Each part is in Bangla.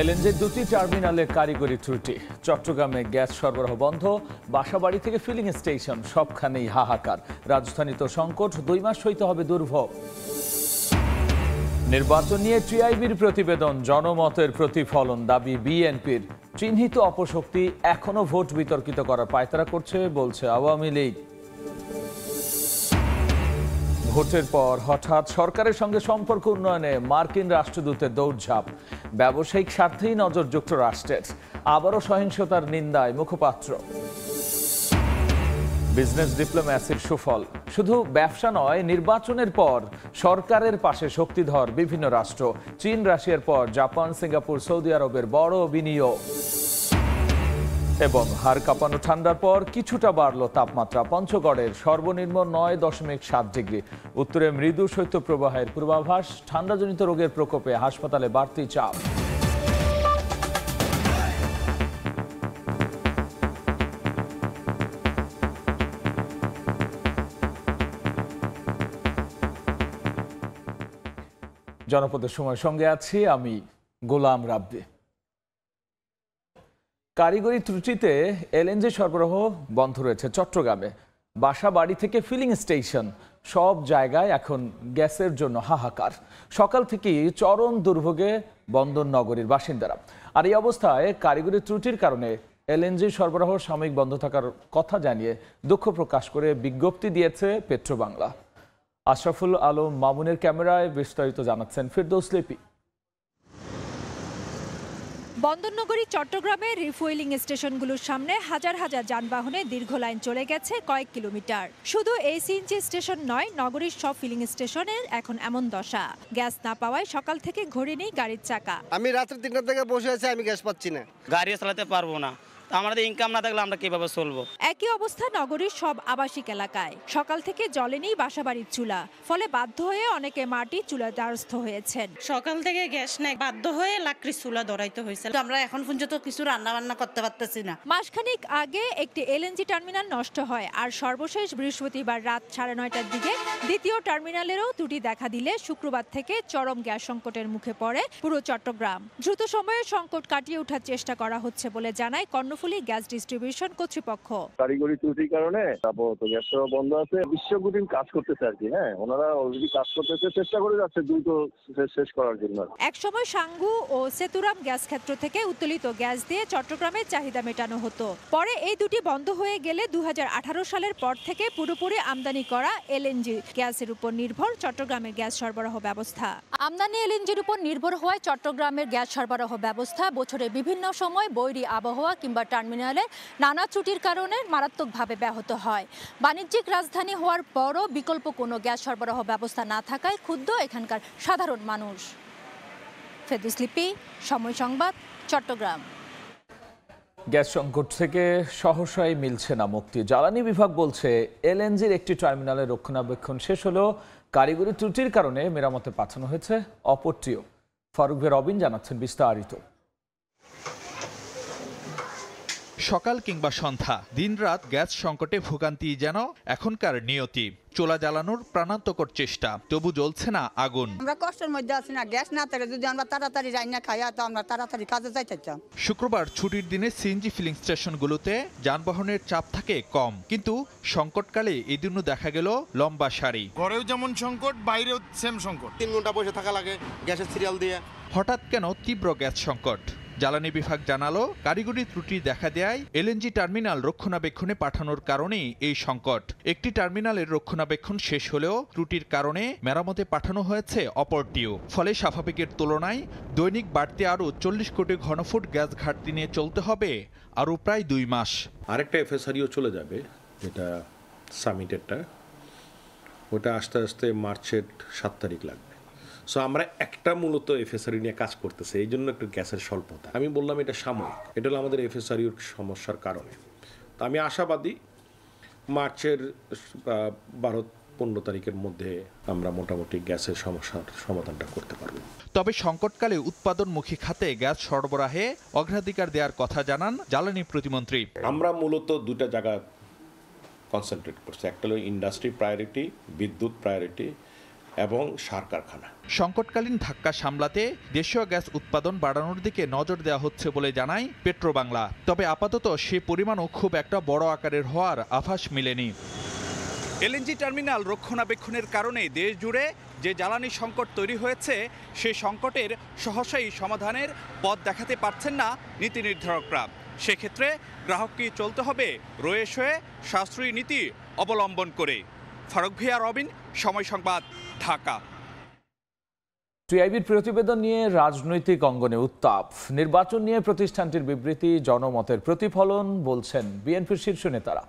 এলএনজির দুটি টার্মিনালে কারিগরি ত্রুটি। চট্টগ্রামে গ্যাস সরবরাহ বন্ধ, বাসাবাড়ি থেকে ফিলিং স্টেশন সবখানেই হাহাকার। রাজধানীতে সংকট, দুই মাস হইতে হবে দুর্ভোগ। নির্বাচন নিয়ে টিআইবির প্রতিবেদন, জনমতের প্রতিফলন দাবি বিএনপির। চিহ্নিত অপশক্তি এখনও ভোট বিতর্কিত করার পায়তারা করছে, বলছে আওয়ামী লীগ। ভোটের পর হঠাৎ সরকারের সঙ্গে সম্পর্ক উন্নয়নে মার্কিন রাষ্ট্রদূতের দৌড়ঝাঁপ। ব্যবসায়িক স্বার্থেই নজর যুক্তরাষ্ট্রের। আবারও সহিংসতার নিন্দায় মুখপাত্র। বিজনেস ডিপ্লোম্যাসির সুফল। শুধু ব্যবসা নয়, নির্বাচনের পর সরকারের পাশে শক্তিধর বিভিন্ন রাষ্ট্র। চীন, রাশিয়ার পর জাপান, সিঙ্গাপুর, সৌদি আরবের বড় বিনিয়োগ। এবং হাড় কাঁপানো ঠান্ডার পর কিছুটা বাড়ল তাপমাত্রা। পঞ্চগড়ের সর্বনিম্ন নয় দশমিক সাত ডিগ্রি। উত্তরে মৃদু শৈত্যপ্রবাহের পূর্বাভাস, ঠান্ডাজনিত রোগের প্রকোপে হাসপাতালে বাড়তি চাপ। জনপদের সময় সঙ্গে আছি আমি গোলাম রাব্দি কারিগরি ত্রুটিতে এলএনজি সরবরাহ বন্ধ রয়েছে চট্টগ্রামে। বাসা বাড়ি থেকে ফিলিং স্টেশন সব জায়গায় এখন গ্যাসের জন্য হাহাকার। সকাল থেকেই চরম দুর্ভোগে বন্দর নগরীর বাসিন্দারা। আর এই অবস্থায় কারিগরি ত্রুটির কারণে এলএনজি সরবরাহ সাময়িক বন্ধ থাকার কথা জানিয়ে দুঃখ প্রকাশ করে বিজ্ঞপ্তি দিয়েছে পেট্রোবাংলা। আশরাফুল আলম মামুনের ক্যামেরায় বিস্তারিত জানাচ্ছেন ফিরদৌস লিপি। বন্দরনগরী চট্টগ্রামে রিফুয়েলিং স্টেশনগুলোর সামনে হাজার হাজার যানবাহনে দীর্ঘ লাইন চলে গেছে কয়েক কিলোমিটার। শুধু এই সিএনজি স্টেশন নয় নগরীর সব ফিলিং স্টেশনের এখন এমন দশা। গ্যাস না পাওয়ায় সকাল থেকে ঘড়ি নেই গাড়ির চাকা। আমি রাত্রে তিনটা থেকে বসে আছি আমি গ্যাস পাচ্ছি না। গাড়ি চালাতে পারব না। আমাদের ইনকাম না থাকলে আমরা কীভাবে চলবো? একই অবস্থা নগরীর সব আবাসিক এলাকায়। সকাল থেকে জ্বলেনি বাসাবাড়ির চুলা ফলে বাধ্য হয়ে অনেকে মাটি চুলা দ্বারস্থ হয়েছেন। সকাল থেকে গ্যাস নাই বাধ্য হয়ে লাকড়ি চুলা ধরাইতে হয়েছে। আমরা এখন পর্যন্ত কিছু রান্না বান্না করতে পারতেছি না। মাসখানেক আগে একটি এলএনজি টার্মিনাল নষ্ট হয় আর সর্বশেষ বৃহস্পতিবার রাত সাড়ে নয়টার দিকে দ্বিতীয় টার্মিনালেরও ত্রুটি দেখা দিলে শুক্রবার থেকে চরম গ্যাস সংকটের মুখে পড়ে পুরো চট্টগ্রাম। দ্রুত সময়ে সংকট কাটিয়ে ওঠার চেষ্টা করা হচ্ছে বলে জানায় কর্ণফুলী গ্যাস ডিস্ট্রিবিউশন কর্তৃপক্ষ। কারিগরি ত্রুটির কারণে আপাতত গ্যাস সেবা বন্ধ আছে বিশ্বকঠিন কাজ করতেছে আর কি হ্যাঁ? ওনারা অলরেডি কাজ করতেছে চেষ্টা করে যাচ্ছে দ্রুত শেষ করার জন্য একসময় সাঙ্গু ও সেতুরাম গ্যাস ক্ষেত্র থেকে উত্তোলিত গ্যাস দিয়ে চট্টগ্রামের চাহিদা মেটানো হতো। পরে এই দুটি বন্ধ হয়ে গেলে দু হাজার আঠারো সালের পর থেকে পুরোপুরি আমদানি করা এলএনজি গ্যাসের উপর নির্ভর চট্টগ্রামের গ্যাস সরবরাহ ব্যবস্থা। আমদানি এলএনজির উপর নির্ভর হওয়ায় চট্টগ্রামের গ্যাস সরবরাহ ব্যবস্থা বছরে বিভিন্ন সময় বৈরী আবহাওয়া কিংবা টার্মিনালে নানা ত্রুটির কারণে মারাত্মকভাবে ব্যাহত হয়। বাণিজ্যিক রাজধানী হওয়ার পরও বিকল্প কোনো গ্যাস সরবরাহ ব্যবস্থা না থাকায় ক্ষুব্ধ এখানকার সাধারণ মানুষ। ফেদুস লিপি, সময় সংবাদ, চট্টগ্রাম। গ্যাস সংকট থেকে সহসাই মিলছে না মুক্তি। জ্বালানি বিভাগ বলছে, এলএনজির একটি টার্মিনালের রক্ষণাবেক্ষণ শেষ হলেও কারিগরি ত্রুটির কারণে মেরামতে পাঠানো হয়েছে, অপরটিও। ফারুক রবিন জানাচ্ছেন বিস্তারিত। সকাল কিংবা সন্ধ্যা দিনরাত গ্যাস সংকটে ভোগান্তি যেন এখনকার নিয়তি। চোলা জ্বালানোর প্রাণান্তকর চেষ্টা তবু জ্বলছে না আগুন। আমরা কষ্টের মধ্যে আছি না গ্যাস না থাকে যদি আমরা তাড়াতাড়ি রান্না খাই তো আমরা তাড়াতাড়ি কাজে যাইতাম শুক্রবার ছুটির দিনে সিএনজি ফিলিং স্টেশনগুলোতে যানবাহনের চাপ থাকে কম কিন্তু সংকটকালে এদিনও দেখা গেল লম্বা সারি। ঘরেও যেমন সংকট বাইরেও সেম সংকট। তিন ঘণ্টা বসে থাকা লাগে গ্যাসের সিরিয়াল দিয়ে। হঠাৎ কেন তীব্র গ্যাস সংকট? জ্বালানি বিভাগ জানালো, কারিগরি ত্রুটি দেখা দেয় এলএনজি টার্মিনাল রক্ষণাবেক্ষণে পাঠানোর কারণেই এই সংকট। একটি টার্মিনালের রক্ষণাবেক্ষণ শেষ হলেও ত্রুটির কারণে মেরামতে পাঠানো হয়েছে অপরটিও ফলে স্বাভাবিকের তুলনায় দৈনিক বাড়তি আরও চল্লিশ কোটি ঘনফুট গ্যাস ঘাটতি নিয়ে চলতে হবে আরও প্রায় দুই মাস। আরেকটা এফএসআরিও চলে যাবে, যেটা সামিটেরটা। ওটা আস্তে আস্তে মার্চের সাত তারিখ লাগবে। সো আমরা একটা মূলত এফএসআরি নিয়ে কাজ করতেছে এই জন্য একটু গ্যাসের স্বল্পতা। আমি বললাম এটা সাময়িক এটা হলো আমাদের এফএসআরির সমস্যার কারণে। তো আমি আশাবাদী মার্চের বারো পনেরো তারিখের মধ্যে আমরা মোটামুটি গ্যাসের সমস্যার সমাধানটা করতে পারব। তবে সংকটকালে উৎপাদনমুখী খাতে গ্যাস সরবরাহে অগ্রাধিকার দেওয়ার কথা জানান জ্বালানি প্রতিমন্ত্রী। আমরা মূলত দুটা জায়গা কনসেন্ট্রেট করছি একটা হলো ইন্ডাস্ট্রি প্রায়োরিটি বিদ্যুৎ প্রায়োরিটি এবং সার কারখানা। সংকটকালীন ধাক্কা সামলাতে দেশীয় গ্যাস উৎপাদন বাড়ানোর দিকে নজর দেওয়া হচ্ছে বলে জানায় পেট্রোবাংলা। তবে আপাতত সে পরিমাণও খুব একটা বড় আকারের হওয়ার আভাস মিলেনি। এলএনজি টার্মিনাল রক্ষণাবেক্ষণের কারণে দেশ জুড়ে যে জ্বালানি সংকট তৈরি হয়েছে সে সংকটের সহসাই সমাধানের পথ দেখাতে পারছেন না নীতি নির্ধারকরা। সেক্ষেত্রে গ্রাহককে চলতে হবে রয়ে শয়ে সাশ্রয়ী নীতি অবলম্বন করে। ফারুক ভিয়া রবিন, সময় সংবাদ, ঢাকা। টিআইবির প্রতিবেদন নিয়ে রাজনৈতিক অঙ্গনে উত্তাপ। নির্বাচন নিয়ে প্রতিষ্ঠানটির বিবৃতি, জনমতের প্রতিফলন বলছেন বিএনপির শীর্ষ নেতারা।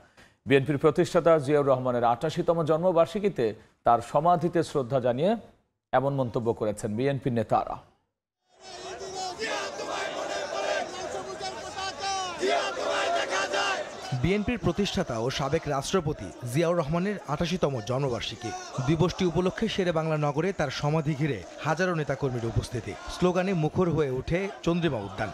বিএনপির প্রতিষ্ঠাতা জিয়াউর রহমানের আটাশিতম জন্মবার্ষিকীতে তার সমাধিতে শ্রদ্ধা জানিয়ে এমন মন্তব্য করেছেন বিএনপির নেতারা। বিএনপির প্রতিষ্ঠাতা ও সাবেক রাষ্ট্রপতি জিয়াউর রহমানের আটাশিতম জন্মবার্ষিকী। দিবসটি উপলক্ষে শেরে বাংলা নগরে তার সমাধি ঘিরে হাজারো নেতাকর্মীর উপস্থিতি। স্লোগানে মুখর হয়ে ওঠে চন্দ্রিমা উদ্যান।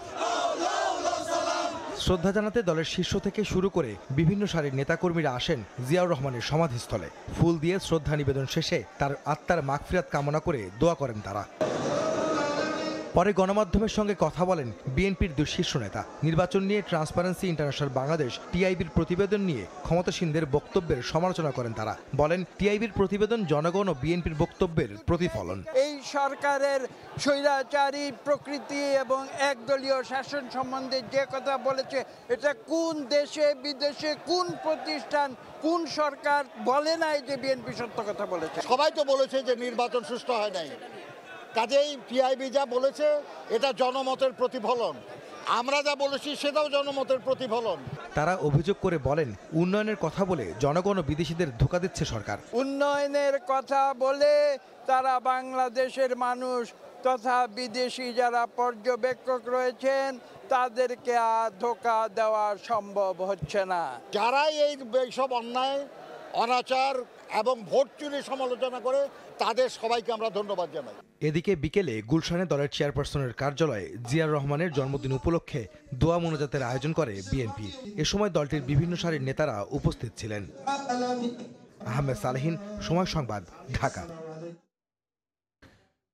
শ্রদ্ধা জানাতে দলের শীর্ষ থেকে শুরু করে বিভিন্ন সারির নেতাকর্মীরা আসেন জিয়াউর রহমানের সমাধিস্থলে। ফুল দিয়ে শ্রদ্ধা নিবেদন শেষে তার আত্মার মাগফিরাত কামনা করে দোয়া করেন তারা। পরে গণমাধ্যমের সঙ্গে কথা বলেন বিএনপির দুই শীর্ষ নেতা। নির্বাচন নিয়ে ট্রান্সপারেন্সি ইন্টারন্যাশনাল বাংলাদেশ টিআইবির প্রতিবেদন নিয়ে ক্ষমতাসীনদের বক্তব্যের সমালোচনা করেন তারা। বলেন টিআইবির প্রতিবেদন জনগণ ও বিএনপির বক্তব্যের প্রতিফলন। এই সরকারের স্বৈরাচারী প্রকৃতি এবং একদলীয় শাসন সম্বন্ধে যে কথা বলেছে এটা কোন দেশে বিদেশে কোন প্রতিষ্ঠান কোন সরকার বলে নাই যে বিএনপি সত্য কথা বলেছে? সবাই তো বলেছে যে নির্বাচন সুষ্ঠু হয় নাই। কাজেই পিআইবি যা বলেছে এটা জনমতের প্রতিফলন। আমরা যা বলেছি সেটাও জনমতের প্রতিফলন। তারা অভিযোগ করে বলেন উন্নয়নের কথা বলে জনগণ ও বিদেশিদের ধোকা দিচ্ছে সরকার। উন্নয়নের কথা বলে তারা বাংলাদেশের মানুষ তথা বিদেশি যারা পর্যবেক্ষক রয়েছেন তাদেরকে আর ধোকা দেওয়া সম্ভব হচ্ছে না। যারাই এই সব অন্যায় অনাচার এবং ভোট চুরি সমালোচনা করে তাদের সবাইকে আমরা ধন্যবাদ জানাই। এদিকে বিকেলে গুলশানে দলের চেয়ারপারসনের কার্যালয়ে জিয়ার রহমানের জন্মদিন উপলক্ষে দোয়া মোনাজাতের আয়োজন করে বিএনপি। এ সময় দলটির বিভিন্ন সারির নেতারা উপস্থিত ছিলেন। আহমেদ সালেহিন সময় সংবাদ ঢাকা।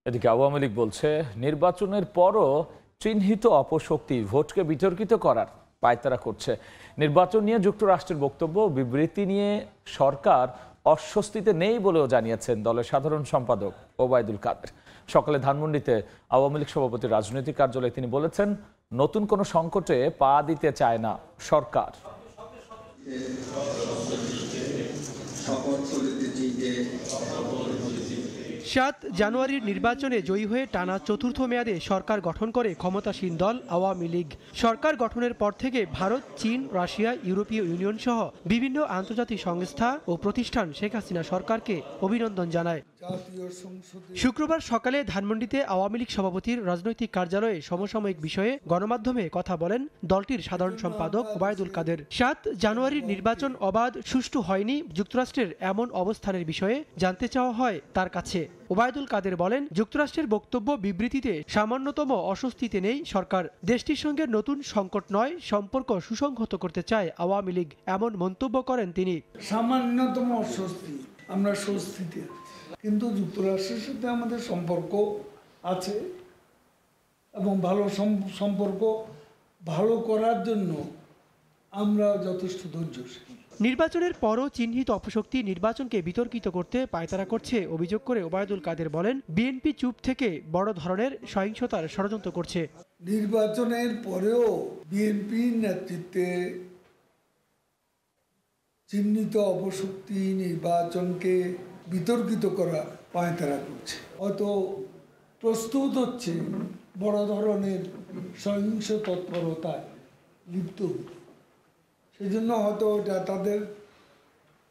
এদিকে আওয়ামী লীগ বলছে নির্বাচনের পরও চিহ্নিত অপশক্তি ভোটকে বিতর্কিত করার পায়তারা করছে। নির্বাচন নিয়ে যুক্তরাষ্ট্রের বক্তব্য বিবৃতি নিয়ে সরকার অস্বস্তিতে নেই বলেও জানিয়েছেন দলের সাধারণ সম্পাদক ওবায়দুল কাদের। সকালে ধানমন্ডিতে আওয়ামী লীগ সভাপতির রাজনৈতিক কার্যালয়ে তিনি বলেছেন নতুন কোনো সংকটে পা দিতে চায় না সরকার। সাত জানুয়ারির নির্বাচনে জয়ী হয়ে টানা চতুর্থ মেয়াদে সরকার গঠন করে ক্ষমতাসীন দল আওয়ামী লীগ। সরকার গঠনের পর থেকে ভারত, চীন, রাশিয়া, ইউরোপীয় ইউনিয়ন সহ বিভিন্ন আন্তর্জাতিক সংস্থা ও প্রতিষ্ঠান শেখ হাসিনা সরকারকে অভিনন্দন জানায়। শুক্রবার সকালে ধানমন্ডিতে আওয়ামী লীগ সভাপতির রাজনৈতিক কার্যালয়ে সমসাময়িক বিষয়ে গণমাধ্যমে কথা বলেন দলটির সাধারণ সম্পাদক ওবায়দুল কাদের। সাত জানুয়ারির নির্বাচন অবাধ, সুষ্ঠু হয়নি, যুক্তরাষ্ট্রের এমন অবস্থানের বিষয়ে জানতে চাওয়া হয় তার কাছে। ওবায়দুল কাদের বলেন, যুক্তরাষ্ট্রের বক্তব্য বিবৃতিতে সামান্যতম অস্বস্তিতে নেই সরকার। দেশটির সঙ্গে নতুন সংকট নয়, সম্পর্ক সুসংহত করতে চায় আওয়ামী লীগ, এমন মন্তব্য করেন তিনি। সামান্যতম অস্বস্তি, আমরা স্বস্তিতে। কিন্তু যুক্তরাষ্ট্রের সাথে আমাদের সম্পর্ক আছে এবং ভালো সম্পর্ক ভালো করার জন্য আমরা যথেষ্ট ধৈর্যশীল। নির্বাচনের পরও চিহ্নিত অপশক্তি নির্বাচনকে বিতর্কিত করতে পায়তারা করছে অভিযোগ করে ওবায়দুল কাদের বলেন, বিএনপি চুপ থেকে বড় ধরনের সহিংসতার ষড়যন্ত্র করছে নির্বাচনের পরেও বিএনপির নেতৃত্বে চিহ্নিত অপশক্তি নির্বাচনকে বিতর্কিত করা পায়তারা করছে হয়তো প্রস্তুত হচ্ছে বড় ধরনের সহিংস তৎপরতায় লিপ্ত হতে। সেজন্য হয়তো এটা তাদের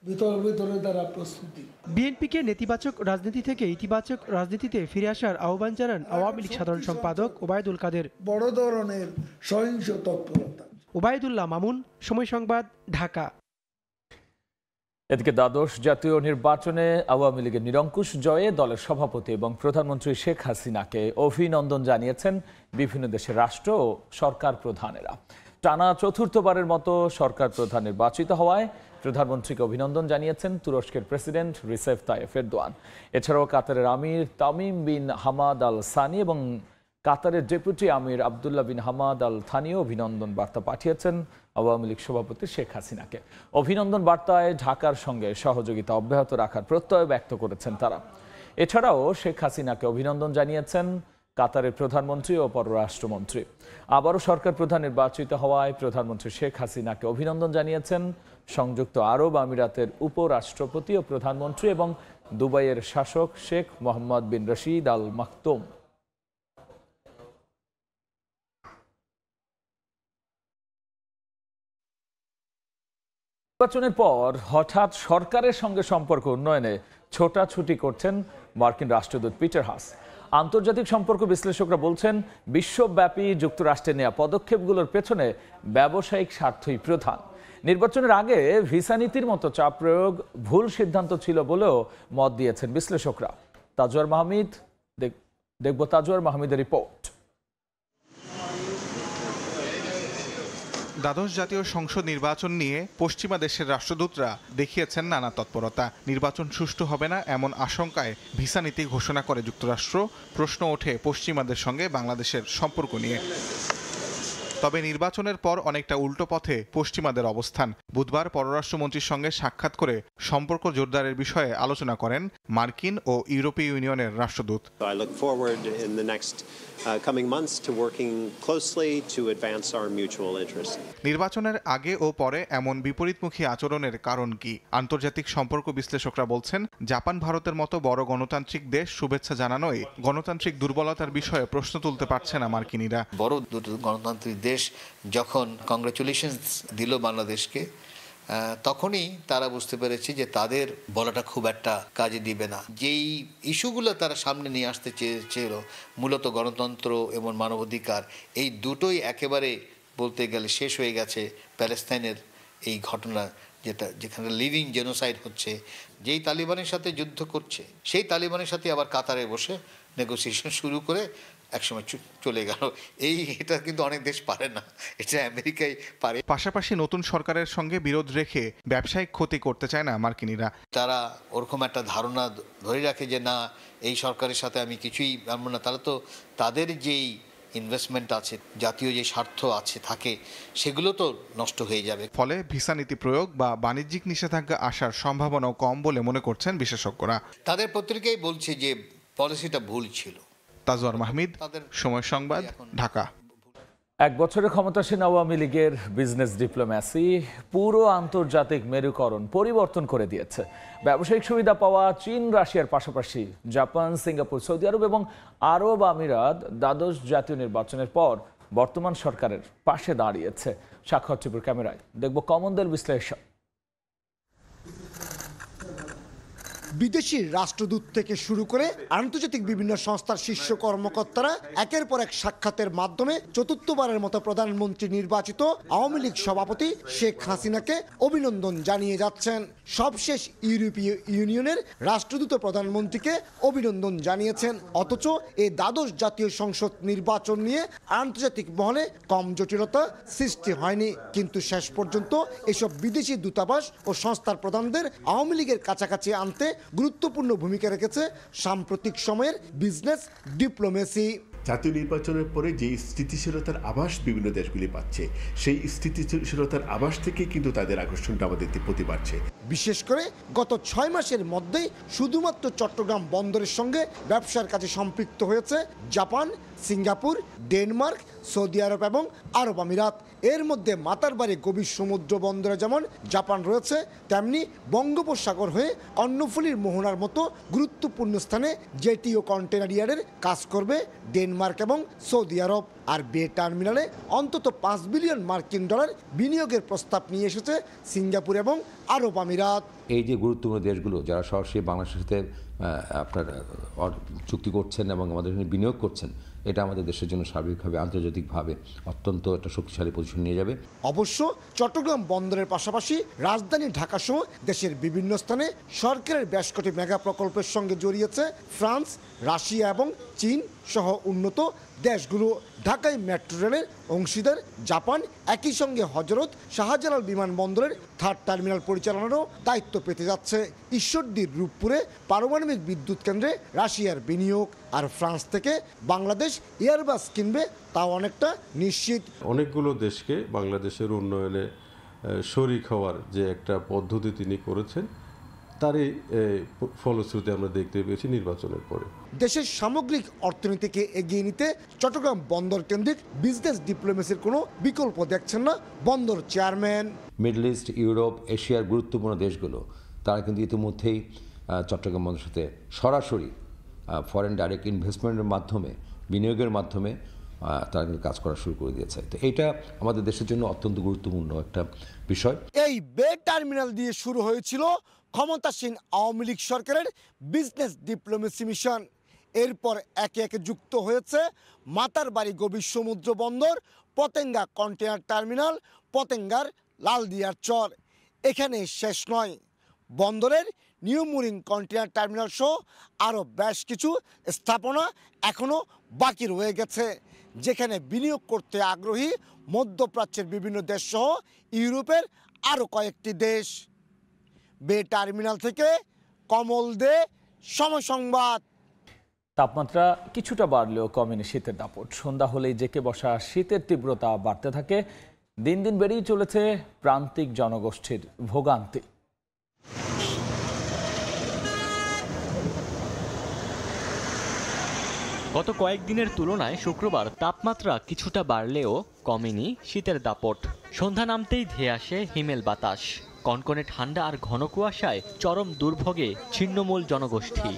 ভিতর ভিতরে তারা প্রস্তুতি। বিএনপিকে নেতিবাচক রাজনীতি থেকে ইতিবাচক রাজনীতিতে ফিরে আসার আহ্বান জানান আওয়ামী লীগ সাধারণ সম্পাদক ওবায়দুল কাদের। বড় ধরনের সহিংস তৎপরতা। ওবায়দুল্লাহ মামুন সময় সংবাদ ঢাকা। এদিকে দ্বাদশ জাতীয় নির্বাচনে আওয়ামী লীগের নিরঙ্কুশ জয়ে দলের সভাপতি এবং প্রধানমন্ত্রী শেখ হাসিনাকে অভিনন্দন জানিয়েছেন বিভিন্ন দেশের রাষ্ট্র ও সরকার প্রধানেরা। টানা চতুর্থবারের মতো সরকার প্রধান নির্বাচিত হওয়ায় প্রধানমন্ত্রীকে অভিনন্দন জানিয়েছেন তুরস্কের প্রেসিডেন্ট রিসেফ তায়েফ এরদোয়ান। এছাড়াও কাতারের আমির Tamim bin Hamad Al Thani এবং কাতারের ডেপুটি আমির আবদুল্লাহ বিন হামাদ আল থানিও অভিনন্দন বার্তা পাঠিয়েছেন আওয়ামী লীগ সভাপতি শেখ হাসিনাকে। অভিনন্দন বার্তায় ঢাকার সঙ্গে সহযোগিতা অব্যাহত রাখার প্রত্যয় ব্যক্ত করেছেন তারা। এছাড়াও শেখ হাসিনাকে অভিনন্দন জানিয়েছেন কাতারের প্রধানমন্ত্রী ও পররাষ্ট্রমন্ত্রী। আবারও সরকার প্রধান নির্বাচিত হওয়ায় প্রধানমন্ত্রী শেখ হাসিনাকে অভিনন্দন জানিয়েছেন। সংযুক্ত আরব আমিরাতের উপরাষ্ট্রপতি ও প্রধানমন্ত্রী এবং দুবাইয়ের শাসক শেখ মোহাম্মদ বিন রশিদ আল মাকতুম। নির্বাচনের পর হঠাৎ সরকারের সঙ্গে সম্পর্ক উন্নয়নে ছোটাছুটি করছেন মার্কিন রাষ্ট্রদূত পিটার হাস। আন্তর্জাতিক সম্পর্ক বিশ্লেষকরা বলছেন, বিশ্বব্যাপী যুক্তরাষ্ট্রে নেওয়া পদক্ষেপগুলোর পেছনে ব্যবসায়িক স্বার্থই প্রধান। নির্বাচনের আগে ভিসা নীতির মতো চাপ প্রয়োগ ভুল সিদ্ধান্ত ছিল বলেও মত দিয়েছেন বিশ্লেষকরা। তাজওয়ার মাহমিদ, দেখ- দেখব তাজওয়ার মাহমিদের রিপোর্ট। দ্বাদশ জাতীয় সংসদ নির্বাচন নিয়ে পশ্চিমা দেশের রাষ্ট্রদূতরা দেখিয়েছেন নানা তৎপরতা। নির্বাচন সুষ্ঠু হবে না এমন আশঙ্কায় ভিসা নীতি ঘোষণা করে যুক্তরাষ্ট্র। প্রশ্ন ওঠে পশ্চিমাদের সঙ্গে বাংলাদেশের সম্পর্ক নিয়ে। তবে নির্বাচনের পর অনেকটা উল্টো পথে পশ্চিমাদের অবস্থান। বুধবার পররাষ্ট্রমন্ত্রীর সঙ্গে সাক্ষাৎ করে সম্পর্ক জোরদারের বিষয়ে আলোচনা করেন মার্কিন ও ইউরোপীয় ইউনিয়নের রাষ্ট্রদূত। Uh. নির্বাচনের আগে ও পরে এমন বিপরীতমুখী আচরণের কারণ কি? আন্তর্জাতিক সম্পর্ক বিশ্লেষকরা বলছেন জাপান ভারতের মতো বড় গণতান্ত্রিক দেশ শুভেচ্ছা জানানোয় গণতান্ত্রিক দুর্বলতার বিষয়ে প্রশ্ন তুলতে পারছে না মার্কিনীরা। বড় গণতান্ত্রিক দেশ যখন কংগ্রেচুলেশনস দিল বাংলাদেশকে তখনই তারা বুঝতে পেরেছে যে তাদের বলাটা খুব একটা কাজে দিবে না। যেই ইস্যুগুলো তারা সামনে নিয়ে আসতে চেয়েছিল, মূলত গণতন্ত্র এবং মানবাধিকার, এই দুটোই একেবারে বলতে গেলে শেষ হয়ে গেছে প্যালেস্তাইনের এই ঘটনা যেটা, যেখানে লিভিং জেনোসাইড হচ্ছে। যেই তালিবানের সাথে যুদ্ধ করছে, সেই তালিবানের সাথে আবার কাতারে বসে নেগোসিয়েশন শুরু করে একসময় চলে গেল। এই এটা কিন্তু অনেক দেশ পারে না। এটা আমেরিকাই পারে। পাশাপাশি নতুন সরকারের সঙ্গে বিরোধ রেখে ব্যবসায়িক ক্ষতি করতে চায় না মার্কিনীরা। তারা ওরকম একটা ধারণা ধরে রাখে যে না এই সরকারের সাথে আমি কিছুই আনব না। তাহলে তো তাদের যেই ইনভেস্টমেন্ট আছে জাতীয় যে স্বার্থ আছে থাকে সেগুলো তো নষ্ট হয়ে যাবে। ফলে ভিসা নীতি প্রয়োগ বা বাণিজ্যিক নিষেধাজ্ঞা আসার সম্ভাবনাও কম বলে মনে করছেন বিশেষজ্ঞরা। তাদের পত্রিকাই বলছে যে পলিসিটা ভুল ছিল। তাজওয়ার মাহমিদ সময় সংবাদ ঢাকা। এক বছরের ক্ষমতাসীন আওয়ামী লীগের বিজনেস ডিপ্লোম্যাসি পুরো আন্তর্জাতিক মেরুকরণ পরিবর্তন করে দিয়েছে। ব্যবসায়িক সুবিধা পাওয়া চীন রাশিয়ার পাশাপাশি জাপান সিঙ্গাপুর সৌদি আরব এবং আরব আমিরাত দ্বাদশ জাতীয় নির্বাচনের পর বর্তমান সরকারের পাশে দাঁড়িয়েছে। সাক্ষর ত্রিপুর ক্যামেরায় দেখব কমনদের বিশ্লেষণ বিদেশি রাষ্ট্রদূত থেকে শুরু করে আন্তর্জাতিক বিভিন্ন সংস্থার শীর্ষ কর্মকর্তারা একের পর এক সাক্ষাতের মাধ্যমে চতুর্থবারের মতো প্রধানমন্ত্রী নির্বাচিত আওয়ামী লীগ সভাপতি শেখ হাসিনাকে অভিনন্দন জানিয়ে যাচ্ছেন। সবশেষ ইউরোপীয় ইউনিয়নের রাষ্ট্রদূত প্রধানমন্ত্রীকে অভিনন্দন জানিয়েছেন। অথচ এই দ্বাদশ জাতীয় সংসদ নির্বাচন নিয়ে আন্তর্জাতিক মহলে কম জটিলতা সৃষ্টি হয়নি। কিন্তু শেষ পর্যন্ত এসব বিদেশি দূতাবাস ও সংস্থার প্রধানদের আওয়ামী লীগের কাছাকাছি আনতে গুরুত্বপূর্ণ ভূমিকা রেখেছে সাম্প্রতিক সময়ের বিজনেস ডিপ্লোমেসি জাতীয় নির্বাচনের পরে যে স্থিতিশীলতার আভাস বিভিন্ন দেশগুলি পাচ্ছে সেই স্থিতিশীলতার আভাস থেকে কিন্তু তাদের আকর্ষণটা আমাদের প্রতি বাড়ছে। বিশেষ করে গত ছয় মাসের মধ্যেই শুধুমাত্র চট্টগ্রাম বন্দরের সঙ্গে ব্যবসার কাজে সম্পৃক্ত হয়েছে জাপান সিঙ্গাপুর, ডেনমার্ক, সৌদি আরব এবং আরব আমিরাত। এর মধ্যে মাতারবাড়ি গভীর সমুদ্র বন্দরে যেমন জাপান রয়েছে, তেমনি বঙ্গোপসাগর হয়ে অন্নফুলির মোহনার মতো গুরুত্বপূর্ণ স্থানে জেটি ও কন্টেনার ইয়ার্ডের কাজ করবে ডেনমার্ক এবং সৌদি আরব। আর বে টার্মিনালে অন্তত পাঁচ বিলিয়ন মার্কিন ডলার বিনিয়োগের প্রস্তাব নিয়ে এসেছে সিঙ্গাপুর এবং আরব আমিরাত। এই যে গুরুত্বপূর্ণ দেশগুলো, যারা সরাসরি বাংলাদেশের সাথে আপনার চুক্তি করছেন এবং আমাদের বিনিয়োগ করছেন এটা আমাদের দেশের জন্য সার্বিকভাবে আন্তর্জাতিকভাবে অত্যন্ত একটা শক্তিশালী পজিশন নিয়ে যাবে। অবশ্য চট্টগ্রাম বন্দরের পাশাপাশি রাজধানী ঢাকা সহ দেশের বিভিন্ন স্থানে সরকারের বেশ কটি মেগা প্রকল্পের সঙ্গে জড়িয়েছে ফ্রান্স, রাশিয়া এবং চীন সহ উন্নত দেশগুলো ঢাকায় মেট্রো রেলের অংশীদার, জাপান একই সঙ্গে হজরত শাহজালাল বিমানবন্দরের থার্ড টার্মিনাল পরিচালনারও দায়িত্ব পেতে যাচ্ছে। ঈশ্বরদীর রূপপুরে পারমাণবিক বিদ্যুৎ কেন্দ্রে রাশিয়ার বিনিয়োগ, আর ফ্রান্স থেকে বাংলাদেশ এয়ারবাস কিনবে তাও অনেকটা নিশ্চিত। অনেকগুলো দেশকে বাংলাদেশের উন্নয়নে শরিক হওয়ার যে একটা পদ্ধতি তিনি করেছেন তারই ফলশ্রুতি আমরা দেখতে পেয়েছি নির্বাচনের পরে। দেশের সামগ্রিক অর্থনীতিকে এগিয়ে নিতে চট্টগ্রাম বন্দর কেন্দ্রিক বিজনেস ডিপ্লোমেসির কোনো বিকল্প দেখছেন না বন্দর চেয়ারম্যান। মিডল ইস্ট ইউরোপ এশিয়ার গুরুত্বপূর্ণ দেশগুলো তারা কিন্তু ইতিমধ্যেই চট্টগ্রাম বন্দরের সাথে সরাসরি ফরেন ডাইরেক্ট ইনভেস্টমেন্টের মাধ্যমে বিনিয়োগের মাধ্যমে তারা কাজ করা শুরু করে দিয়েছে। তো এইটা আমাদের দেশের জন্য অত্যন্ত গুরুত্বপূর্ণ একটা বিষয়। এই বে টার্মিনাল দিয়ে শুরু হয়েছিল ক্ষমতাসীন আওয়ামী লীগ সরকারের বিজনেস ডিপ্লোমেসি মিশন। এরপর একে একে যুক্ত হয়েছে মাতার বাড়ি গভীর সমুদ্র বন্দর, পতেঙ্গা কন্টেনার টার্মিনাল, পতেঙ্গার লালদিয়ার চর। এখানে শেষ নয়। বন্দরের নিউ মুরিং কন্টেনার টার্মিনাল সহ আরও বেশ কিছু স্থাপনা এখনও বাকি রয়ে গেছে। যেখানে বিনিয়োগ করতে আগ্রহী মধ্যপ্রাচ্যের বিভিন্ন দেশ সহ ইউরোপের আরও কয়েকটি দেশ। বে টার্মিনাল থেকে কমল দে, সময় সংবাদ। তাপমাত্রা কিছুটা বাড়লেও কমেনি শীতের দাপট। সন্ধ্যা হলেই জেকে বসা শীতের তীব্রতা বাড়তে থাকে। দিন দিন বেড়েই চলেছে প্রান্তিক জনগোষ্ঠীর ভোগান্তি। গত কয়েকদিনের তুলনায় শুক্রবার তাপমাত্রা কিছুটা বাড়লেও কমেনি শীতের দাপট। সন্ধ্যা নামতেই ধেয়ে আসে হিমেল বাতাস। কনকনে ঠান্ডা আর ঘন কুয়াশায় চরম দুর্ভোগে ছিন্নমূল জনগোষ্ঠী।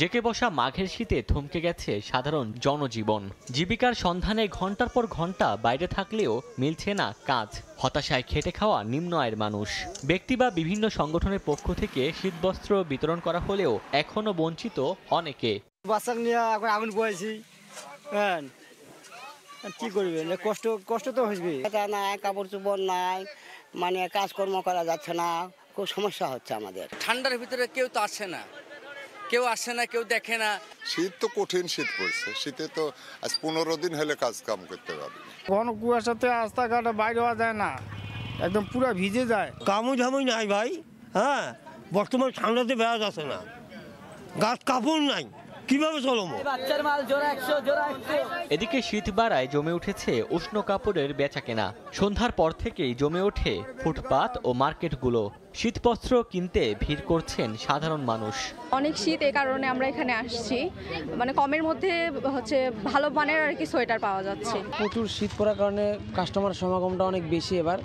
জেকে বসা মাঘের শীতে থমকে গেছে সাধারণ জনজীবন। জীবিকার সন্ধানে ঘণ্টার পর ঘণ্টা বাইরে থাকলেও মিলছে না কাজ। হতাশায় খেটে খাওয়া নিম্ন আয়ের মানুষ। ব্যক্তি বা বিভিন্ন সংগঠনের পক্ষ থেকে শীতবস্ত্র বিতরণ করা হলেও এখনও বঞ্চিত অনেকে। বাচ্চা নিয়ে এখন আগুন পোয়াইছি হ্যাঁ। কি করবে? কষ্ট কষ্ট তো হইবে। নাই কাপড় চোপড় নাই মানে কাজকর্ম করা যাচ্ছে না খুব সমস্যা হচ্ছে আমাদের। ঠান্ডার ভিতরে কেউ তো আসে না। কেউ আসে না কেউ দেখে না। শীত তো কঠিন শীত পড়ছে। শীতে তো আজ পনেরো দিন হলে কাজ কাম করতে পারবি। ঘন কুয়াশাতে রাস্তাঘাটে বাইরে হওয়া যায় না। একদম পুরো ভিজে যায়। কামুই ঝামুই নাই ভাই হ্যাঁ? বর্তমান ঠান্ডাতে বেড়া যাচ্ছে না। গাছ কাপড় নাই কীভাবে চলবো জোড়া জোড়া এদিকে শীত বাড়ায় জমে উঠেছে উষ্ণ কাপড়ের বেচা কেনা। সন্ধ্যার পর থেকেই জমে ওঠে ফুটপাত ও মার্কেটগুলো। শীতবস্ত্র কিনতে ভিড় করছেন সাধারণ মানুষ। অনেক শীত এই কারণে আমরা এখানে আসছি। মানে কমের মধ্যে হচ্ছে ভালো মানের আর কি সোয়েটার পাওয়া যাচ্ছে। প্রচুর শীত পড়ার কারণে কাস্টমার সমাগমটা অনেক বেশি এবার।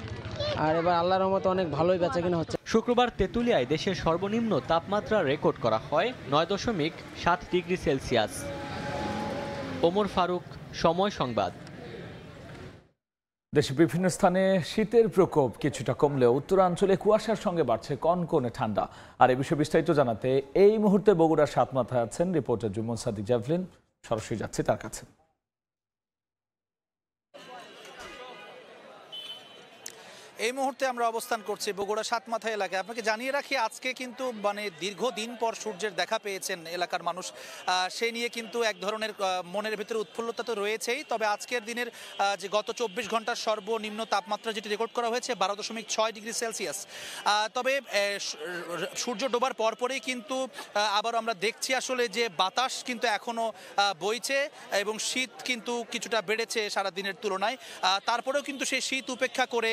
আর এবার আল্লাহর রহমতে অনেক ভালোই বেচা কিনা হচ্ছে। শুক্রবার তেঁতুলিয়ায় দেশের সর্বনিম্ন তাপমাত্রা রেকর্ড করা হয় নয় দশমিক সাত ডিগ্রি সেলসিয়াস। ওমর ফারুক সময় সংবাদ। দেশে বিভিন্ন স্থানে শীতের প্রকোপ কিছুটা কমলেও উত্তরাঞ্চলে কুয়াশার সঙ্গে বাড়ছে কনকনে ঠান্ডা। আর এ বিষয়ে বিস্তারিত জানাতে এই মুহূর্তে বগুড়ার সাত মাথায় আছেন রিপোর্টার জুমন সাদিক জ্যাভলিন সরাসরি যাচ্ছি তার কাছে। এই মুহূর্তে আমরা অবস্থান করছি বগুড়া সাতমাথা এলাকায়। আপনাকে জানিয়ে রাখি, আজকে কিন্তু মানে দীর্ঘদিন পর সূর্যের দেখা পেয়েছেন এলাকার মানুষ। সে নিয়ে কিন্তু এক ধরনের মনের ভিতরে উৎফুল্লতা তো রয়েছেই। তবে আজকের দিনের যে গত চব্বিশ ঘণ্টার সর্বনিম্ন তাপমাত্রা যেটি রেকর্ড করা হয়েছে, বারো দশমিক ছয় ডিগ্রি সেলসিয়াস। তবে সূর্য ডোবার পরপরেই কিন্তু আবার আমরা দেখছি আসলে যে বাতাস কিন্তু এখনও বইছে এবং শীত কিন্তু কিছুটা বেড়েছে সারা দিনের তুলনায় তারপরেও কিন্তু সেই শীত উপেক্ষা করে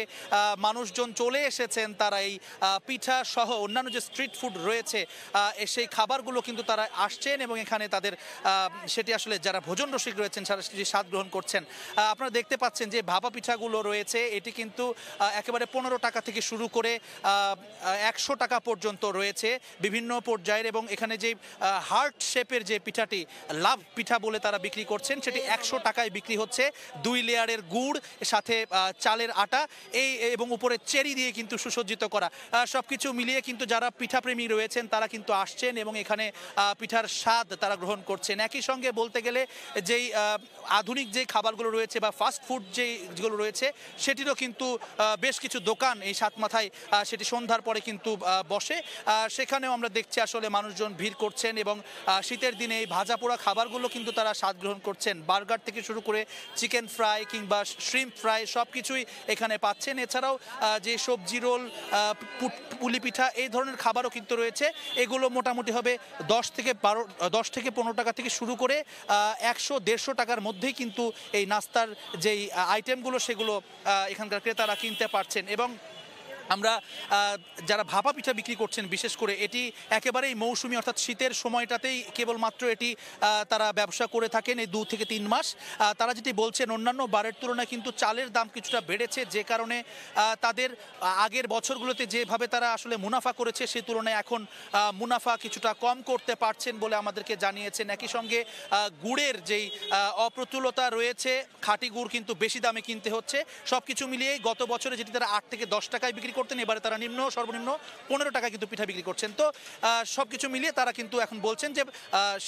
মানুষজন চলে এসেছেন, তারা এই পিঠা সহ অন্যান্য যে স্ট্রিট ফুড রয়েছে সেই খাবারগুলো কিন্তু তারা আসছেন এবং এখানে তাদের সেটি আসলে যারা ভোজন রসিক রয়েছেন তারা সেটি স্বাদ গ্রহণ করছেন। আপনারা দেখতে পাচ্ছেন যে ভাপা পিঠাগুলো রয়েছে, এটি কিন্তু একেবারে পনেরো টাকা থেকে শুরু করে একশো টাকা পর্যন্ত রয়েছে বিভিন্ন পর্যায়ের এবং এখানে যে হার্ট শেপের যে পিঠাটি লাভ পিঠা বলে তারা বিক্রি করছেন, সেটি একশো টাকায় বিক্রি হচ্ছে। দুই লেয়ারের গুড়, সাথে চালের আটা, এই, এবং এবং উপরে চেরি দিয়ে কিন্তু সুসজ্জিত করা। সব কিছু মিলিয়ে কিন্তু যারা পিঠাপ্রেমী রয়েছেন, তারা কিন্তু আসছেন এবং এখানে পিঠার স্বাদ তারা গ্রহণ করছেন। একই সঙ্গে বলতে গেলে যেই আধুনিক যে খাবারগুলো রয়েছে বা ফাস্ট ফুড যেগুলো রয়েছে, সেটিরও কিন্তু বেশ কিছু দোকান এই সাত মাথায় সেটি সন্ধ্যার পরে কিন্তু বসে। সেখানেও আমরা দেখছি আসলে মানুষজন ভিড় করছেন এবং শীতের দিনে এই ভাজা পোড়া খাবারগুলো কিন্তু তারা স্বাদ গ্রহণ করছেন। বার্গার থেকে শুরু করে চিকেন ফ্রাই কিংবা শ্রিম ফ্রাই সব কিছুই এখানে পাচ্ছেন। এছাড়াও যে সবজি রোল পুলি পিঠা, এই ধরনের খাবারও কিন্তু রয়েছে। এগুলো মোটামুটি হবে দশ থেকে বারো দশ থেকে পনেরো টাকা থেকে শুরু করে একশো, দেড়শো টাকার মধ্যেই কিন্তু এই নাস্তার যেই আইটেমগুলো সেগুলো এখানকার ক্রেতারা কিনতে পারছেন। এবং আমরা যারা ভাপা পিঠা বিক্রি করছেন, বিশেষ করে এটি একেবারেই মৌসুমি, অর্থাৎ শীতের সময়টাতেই কেবলমাত্র এটি তারা ব্যবসা করে থাকেন এই দু থেকে তিন মাস। তারা যেটি বলছেন, অন্যান্য বারের তুলনায় কিন্তু চালের দাম কিছুটা বেড়েছে, যে কারণে তাদের আগের বছরগুলোতে যেভাবে তারা আসলে মুনাফা করেছে সেই তুলনায় এখন মুনাফা কিছুটা কম করতে পারছেন বলে আমাদেরকে জানিয়েছেন। একই সঙ্গে গুড়ের যেই অপ্রতুলতা রয়েছে, খাঁটি গুড় কিন্তু বেশি দামে কিনতে হচ্ছে। সব কিছু মিলিয়েই গত বছরে যেটি তারা আট থেকে দশ টাকায় বিক্রি করতেন, এবারে তারা নিম্ন, সর্বনিম্ন পনেরো টাকা কিন্তু পিঠা বিক্রি করছেন। তো সব কিছু মিলিয়ে তারা কিন্তু এখন বলছেন যে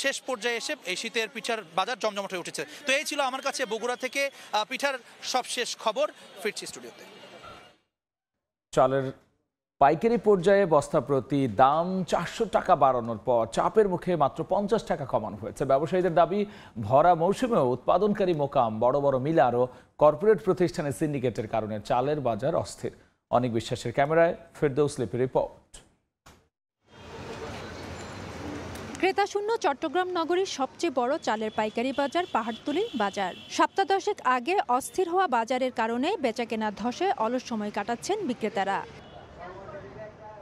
শেষ পর্যায়ে এসে এই শীতের পিঠার বাজার জমজমাট হয়ে উঠেছে। তো এই ছিল আমার কাছে বগুড়া থেকে পিঠার সবশেষ খবর, ফিরছি স্টুডিওতে। চালের পাইকারি পর্যায়ে বস্তা প্রতি দাম চারশো টাকা বাড়ানোর পর চাপের মুখে মাত্র পঞ্চাশ টাকা কমানো হয়েছে। ব্যবসায়ীদের দাবি, ভরা মৌসুমেও উৎপাদনকারী মোকাম, বড় বড় মিলার ও কর্পোরেট প্রতিষ্ঠানের সিন্ডিকেটের কারণে চালের বাজার অস্থির। অনেক বিশ্বাসের ক্যামেরায় ফেরদৌস লিপি রিপোর্ট। ক্রেতাশূন্য চট্টগ্রাম নগরীর সবচেয়ে বড় চালের পাইকারি বাজার পাহাড়তুলি বাজার। সপ্তাহ দশেক আগে অস্থির হওয়া বাজারের কারণে বেচাকেনা ধসে অলস সময় কাটাচ্ছেন বিক্রেতারা।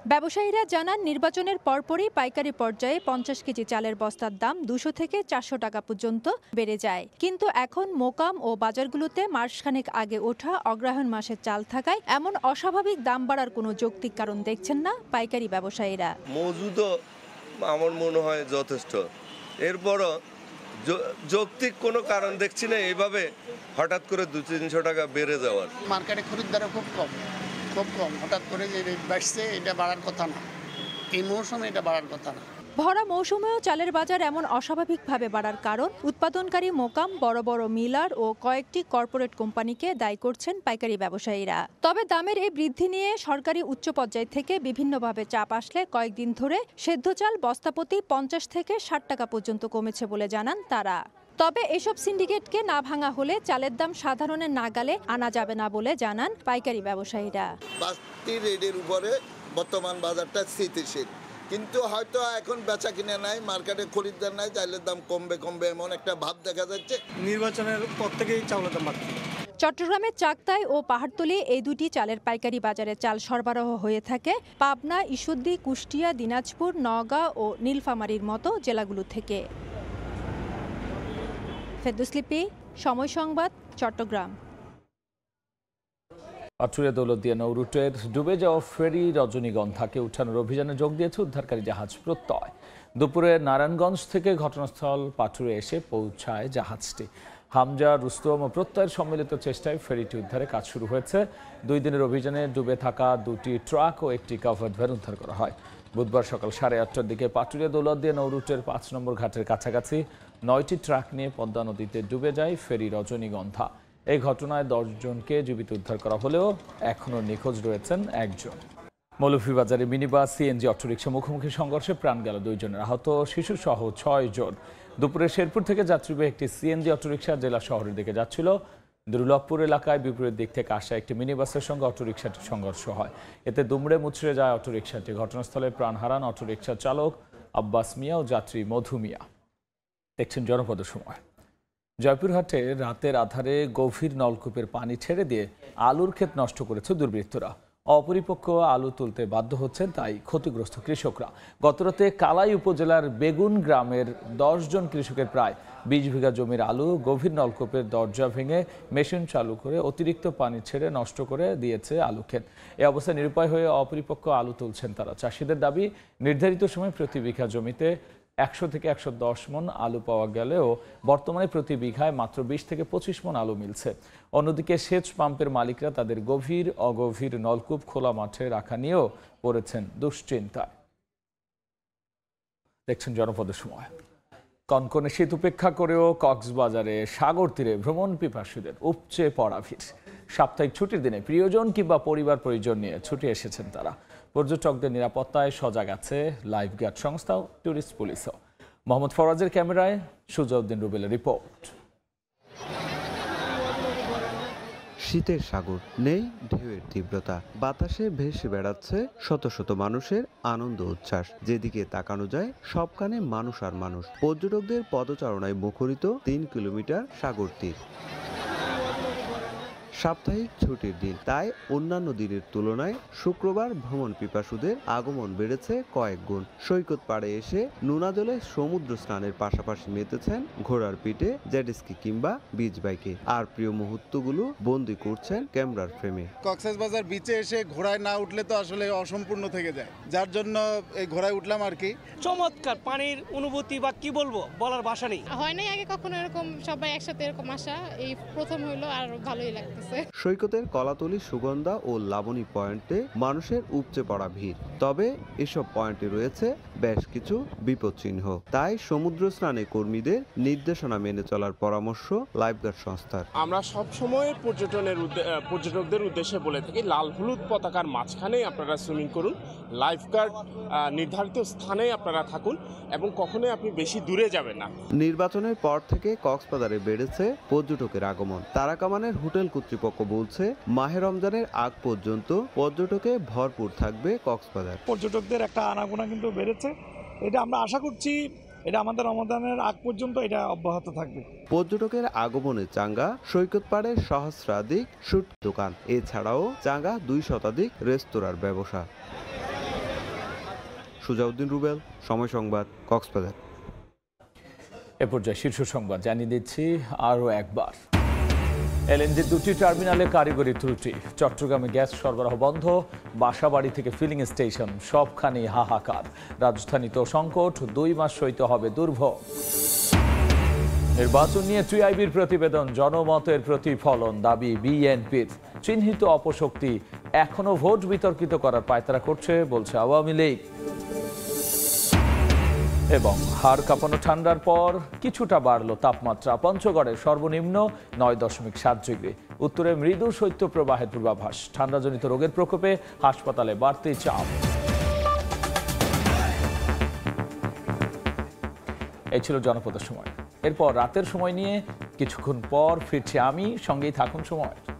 ব্যবসায়ীরা জানান নির্বাচনের পরপরই পাইকারি পর্যায়ে পঞ্চাশ কেজি চালের বস্তার দাম দুশো থেকে চারশো টাকা পর্যন্ত বেড়ে যায়। কিন্তু এখন মোকাম ও বাজারগুলোতে মাসখানেক আগে ওঠা অগ্রহায়ণ মাসের চাল থাকায় এমন অস্বাভাবিক দাম বাড়ার কোনো যৌক্তিক কারণ দেখছেন না পাইকারি ব্যবসায়ীরা। মজুদ আমার মনে হয় যথেষ্ট। এরপরও য- যৌক্তিক কোনো কারণ দেখছি না এইভাবে হঠাৎ করে দু তিনশো টাকা বেড়ে যাওয়ার। মার্কেটে খরিদ্দারও খুব কম। খুব কম। হঠাৎ করে যে রেট বাড়ছে এটা বাড়ার কথা না। এই মৌসুমে এটা বাড়ার কথা না। ভরা মৌসুমেও চালের বাজার এমন অস্বাভাবিকভাবে বাড়ার কারণ উৎপাদনকারী মোকাম, বড় বড় মিলার ও কয়েকটি কর্পোরেট কোম্পানিকে দায়ী করছেন পাইকারি ব্যবসায়ীরা। তবে দামের এই বৃদ্ধি নিয়ে সরকারি উচ্চ পর্যায় থেকে বিভিন্নভাবে চাপ আসলে কয়েকদিন ধরে সেদ্ধ চাল বস্তাপতি পঞ্চাশ থেকে ষাট টাকা পর্যন্ত কমেছে বলে জানান তারা। তবে এসব সিন্ডিকেটকে না ভাঙা হলে চালের দাম সাধারণের নাগালে আনা যাবে না বলে জানান পাইকারি ব্যবসায়ীরা। বাড়তি রেটের উপরে বর্তমান বাজারটা স্থিতিশীল। কিন্তু হয়তো এখন বেচা কিনে নাই মার্কেটে খরিদ্দার নাই চাইলের দাম কমবে কমবে এমন একটা ভাব দেখা যাচ্ছে। নির্বাচনের পর থেকেই চাউলের দাম বাড়ছে। চট্টগ্রামের চাকতাই ও পাহাড়তলি এই দুটি চালের পাইকারি বাজারে চাল সরবরাহ হয়ে থাকে পাবনা ঈশ্বরদী কুষ্টিয়া দিনাজপুর নওগাঁ ও নীলফামারীর মতো জেলাগুলো থেকে। ফেদুসলিপি সময় সংবাদ, চট্টগ্রাম। পাটুরিয়া দৌলতদিয়া নৌরুটের ডুবে যাওয়া ফেরি রজনীগন্ধাকে উঠানোর অভিযানে যোগ দিয়েছে উদ্ধারকারী জাহাজ প্রত্যয়। দুপুরে নারায়ণগঞ্জ থেকে ঘটনাস্থল পাটুরিয়া এসে পৌঁছায় জাহাজটি। হামজা, রুস্তম ও প্রত্যয়ের সম্মিলিত চেষ্টায় ফেরিটি উদ্ধারে কাজ শুরু হয়েছে। দুই দিনের অভিযানে ডুবে থাকা দুটি ট্রাক ও একটি কাভার্ড ভ্যান উদ্ধার করা হয়। বুধবার সকাল সাড়ে আটটার দিকে পাটুরিয়া দৌলতদিয়া নৌরুটের পাঁচ নম্বর ঘাটের কাছাকাছি নয়টি ট্রাক নিয়ে পদ্মা নদীতে ডুবে যায় ফেরি রজনীগন্ধা। এই ঘটনায় দশজনকে জীবিত উদ্ধার করা হলেও এখনও নিখোঁজ রয়েছেন একজন। মৌলভীবাজারে মিনিবাস, সিএনজি, অটোরিকশা মুখোমুখি সংঘর্ষে প্রাণ গেল দুইজনের আহত শিশুসহ ছয় জন। দুপুরে শেরপুর থেকে যাত্রীবাহী একটি সিএনজি, অটোরিকশা জেলা শহরের দিকে যাচ্ছিল। দুর্লভপুর এলাকায় বিপরীত দিক থেকে আসা একটি মিনিবাসের সঙ্গে অটোরিকশাটির সংঘর্ষ হয়। এতে দুমড়ে মুচড়ে যায় অটোরিকশাটি। ঘটনাস্থলে প্রাণ হারান অটোরিকশা চালক আব্বাস মিয়া ও যাত্রী মধু মিয়া। দেখছেন জনপদ সময়। জয়পুরহাটে রাতের আধারে গভীর নলকূপের পানি ছেড়ে দিয়ে আলুর ক্ষেত নষ্ট করেছে দুর্বৃত্তরা। অপরিপক্ক আলু তুলতে বাধ্য হচ্ছেন তাই ক্ষতিগ্রস্ত কৃষকরা। গতরাতে কালাই উপজেলার বেগুন গ্রামের জন কৃষকের প্রায় বিশ বিঘা জমির আলু গভীর নলকূপের দরজা ভেঙে মেশিন চালু করে অতিরিক্ত পানি ছেড়ে নষ্ট করে দিয়েছে আলু ক্ষেত। এ অবস্থায় নিরুপায় হয়ে অপরিপক্ক আলু তুলছেন তারা। চাষিদের দাবি, নির্ধারিত সময় প্রতি বিঘা জমিতে একশো থেকে একশো দশ মন আলু পাওয়া গেলেও বর্তমানে প্রতি বিঘায় মাত্র বিশ থেকে পঁচিশ মন আলু মিলছে। অন্যদিকে সেচ পাম্পের মালিকরা তাদের গভীর, অগভীর নলকূপ খোলা মাঠে রাখা নিয়েও পড়েছেন দুশ্চিন্তায়। দেখছেন জনপদের সময়। কনকনে শীত উপেক্ষা করেও কক্সবাজারে সাগর তীরে ভ্রমণ পিপাসীদের উপচে পড়া ভিড়। সাপ্তাহিক ছুটির দিনে প্রিয়জন কিংবা পরিবার পরিজন নিয়ে ছুটি এসেছেন তারা। পর্যটকদের নিরাপত্তায় সজাগ আছে লাইফ গার্ড সংস্থা ও ট্যুরিস্ট পুলিশও। মোহাম্মদ ফরাজের ক্যামেরায় সুজাউদ্দিন রুবেলের রিপোর্ট। শীতের সাগর নেই, ঢেউয়ের তীব্রতা। বাতাসে ভেসে বেড়াচ্ছে শত শত মানুষের আনন্দ উচ্ছ্বাস। যেদিকে তাকানো যায় সবখানে মানুষ আর মানুষ। পর্যটকদের পদচারণায় মুখরিত তিন কিলোমিটার সাগর তীর। সাপ্তাহিক ছুটির দিন। তাই অন্যান্য দিনের তুলনায় শুক্রবার ভ্রমণ পিপাসুদের আগমন বেড়েছে কয়েক গুণ। সৈকত পাড়ে এসে নোনা জলে সমুদ্র স্নানের পাশাপাশি মেতেছেন ঘোড়ার পিঠে জেডিস্কি কিংবা বিচ বাইকে আর প্রিয় মুহূর্তগুলো বন্দি করছেন ক্যামেরার ফ্রেমে কক্সবাজার বিচে এসে ঘোড়ায় না উঠলে তো আসলে অসম্পূর্ণ থেকে যায়। যার জন্য এই ঘোড়ায় উঠলাম আর কি। চমৎকার পানির অনুভূতি বা কি বলব বলার ভাষা নেই। হয় নাই আগে কখনো এরকম সবাই একসাথে এরকম আসা এই প্রথম হইল আর ভালোই লাগতেছে। সৈকতের কলাতলি সুগন্ধা ও লাবণী পয়েন্টে মানুষের উপচে পড়া ভিড়। তবে এসব পয়েন্টে রয়েছে বেশ কিছু বিপদচিহ্ন। তাই সমুদ্র স্নানে কর্মীদের নির্দেশনা মেনে চলার পরামর্শ লাইফগার্ড সংস্থার। আমরা সব সময় পর্যটনের পর্যটকদের উদ্দেশ্যে বলে থাকি লাল হলুদ পতাকার মাঝখানেই আপনারা সুইমিং করুন। লাইফগার্ড নির্ধারিত স্থানে আপনারা থাকুন এবং কখনোই আপনি বেশি দূরে যাবেন না। নির্বাচনের পর থেকে কক্সবাজারে বেড়েছে পর্যটকের আগমন। তারাকামানের হোটেল কর্তৃপক্ষ বলছে মাহে রমজানের আগ পর্যন্ত পর্যটকে ভরপুর থাকবে কক্সবাজার। পর্যটকদের একটা আনাগোনা কিন্তু বেড়েছে। এটা আমরা আশা করছি এটা আমাদের রমাদানের আগ পর্যন্ত এটা অব্যাহত থাকবে। পর্যটকের আগমনে চাঙ্গা সৈকত পাড়ের সহস্রাধিক শুট দোকান। এছাড়াও চাঙ্গা দুই শতাধিক রেস্তোরাঁর ব্যবসা। সুজাউদ্দিন রুবেল সময় সংবাদ কক্সবাজার। এ পর্যায়ে শীর্ষ সংবাদ জানিয়ে দিচ্ছি আরও একবার। এলএনজি দুটি টার্মিনালে কারিগরি ত্রুটি। চট্টগ্রামে গ্যাস সরবরাহ বন্ধ, বাসাবাড়ি থেকে ফিলিং স্টেশন সবখানেই হাহাকার। রাজধানীতেও সংকট, দুই মাস সইতে হবে দুর্ভোগ। নির্বাচন নিয়ে টিআইবির প্রতিবেদন, জনমতের প্রতিফলন দাবি বিএনপির। চিহ্নিত অপশক্তি এখনও ভোট বিতর্কিত করার পায়তারা করছে, বলছে আওয়ামী লীগ। এবং হাড় কাঁপানো ঠান্ডার পর কিছুটা বাড়ল তাপমাত্রা। পঞ্চগড়ে সর্বনিম্ন নয় দশমিক সাত ডিগ্রি। উত্তরে মৃদু শৈত্য প্রবাহের পূর্বাভাস। ঠান্ডাজনিত রোগের প্রকোপে হাসপাতালে বাড়তি চাপ। এই ছিল জনপদের সময়। এরপর রাতের সময় নিয়ে কিছুক্ষণ পর ফিরছি আমি। সঙ্গেই থাকুন সময়।